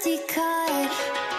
SD